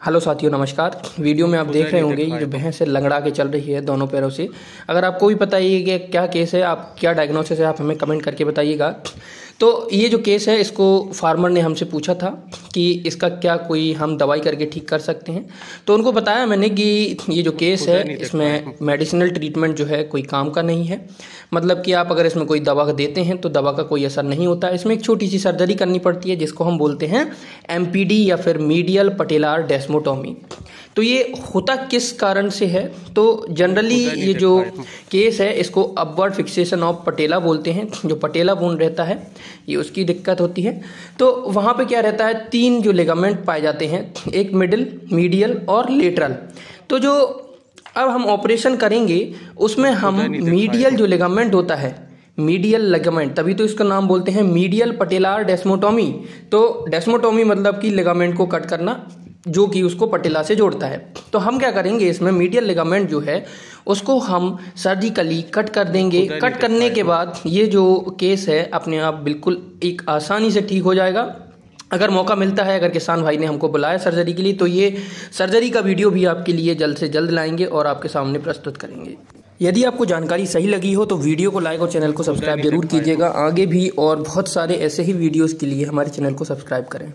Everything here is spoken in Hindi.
हेलो साथियों नमस्कार। वीडियो में आप देख रहे होंगे ये जो भैंस है लंगड़ा के चल रही है दोनों पैरों से। अगर आपको भी पता है कि क्या केस है आप क्या डायग्नोसिस है आप हमें कमेंट करके बताइएगा। तो ये जो केस है इसको फार्मर ने हमसे पूछा था कि इसका क्या कोई हम दवाई करके ठीक कर सकते हैं। तो उनको बताया मैंने कि ये जो केस है इसमें मेडिसिनल ट्रीटमेंट जो है कोई काम का नहीं है। मतलब कि आप अगर इसमें कोई दवा देते हैं तो दवा का कोई असर नहीं होता। इसमें एक छोटी सी सर्जरी करनी पड़ती है जिसको हम बोलते हैं एमपीडी या फिर मीडियल पटेलार डेस्मोटोमी तो ये होता किस कारण से है? तो जनरली ये जो केस है इसको अपवर्ड फिक्सेशन ऑफ़ पटेला बोलते हैं जो पटेला बोन रहता है ये उसकी दिक्कत होती है। तो वहाँ पे क्या रहता है? तीन जो लेगामेंट पाए जाते हैं एक मिडिल मीडियल और लेटरल तो जो अब हम ऑपरेशन करेंगे उसमें हम मीडियल जो लेगामेंट होता है मीडियल लेगामेंट तभी तो इसका नाम बोलते हैं मीडियल पटेलार डेस्मोटोमी तो डेस्मोटोमी मतलब कि लेगामेंट को कट करना जो कि उसको पटेला से जोड़ता है। तो हम क्या करेंगे इसमें मीडियल लिगामेंट जो है उसको हम सर्जिकली कट कर देंगे। कट करने के बाद ये जो केस है अपने आप बिल्कुल एक आसानी से ठीक हो जाएगा। अगर मौका मिलता है अगर किसान भाई ने हमको बुलाया सर्जरी के लिए तो ये सर्जरी का वीडियो भी आपके लिए जल्द से जल्द लाएँगे और आपके सामने प्रस्तुत करेंगे। यदि आपको जानकारी सही लगी हो तो वीडियो को लाइक और चैनल को सब्सक्राइब ज़रूर कीजिएगा। आगे भी और बहुत सारे ऐसे ही वीडियोस के लिए हमारे चैनल को सब्सक्राइब करें।